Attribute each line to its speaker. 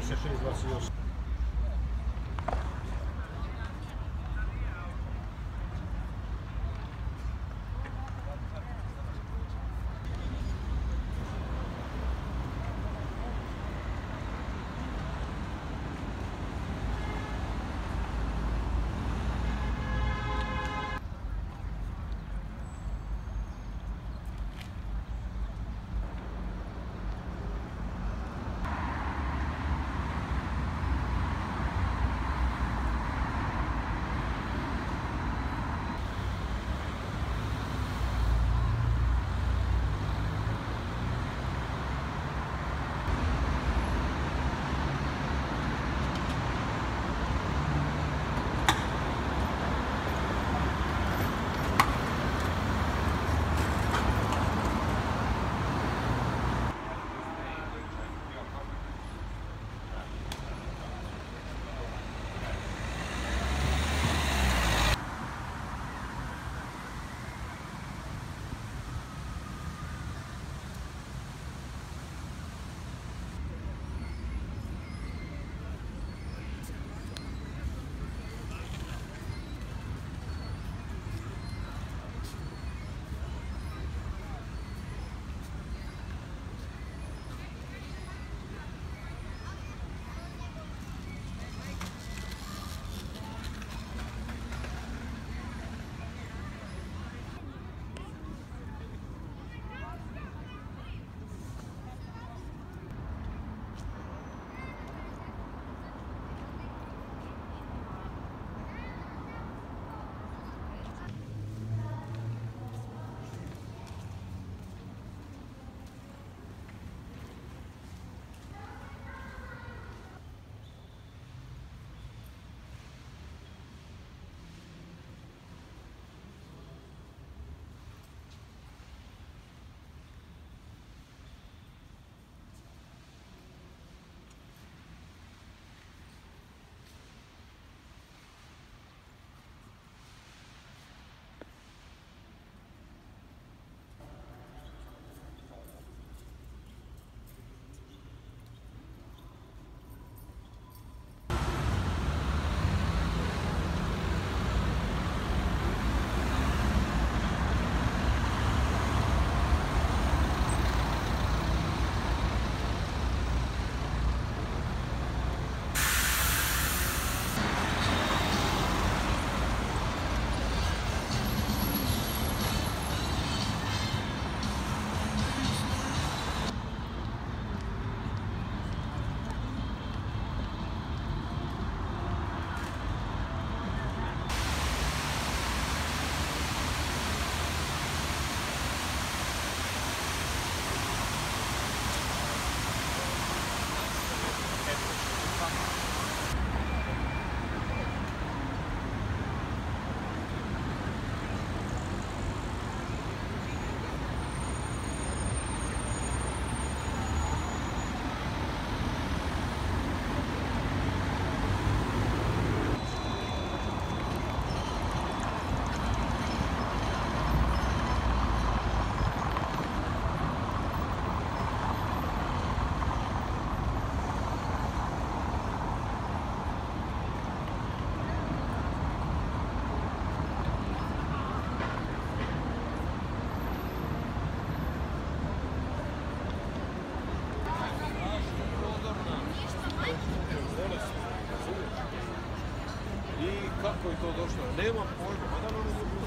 Speaker 1: 36,
Speaker 2: 28. kako je to došlo? Nemam pojma, ma da